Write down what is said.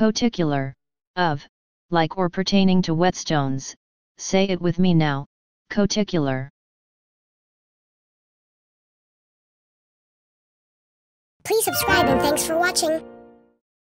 Coticular, of, like or pertaining to whetstones, say it with me now, coticular. Please subscribe and thanks for watching.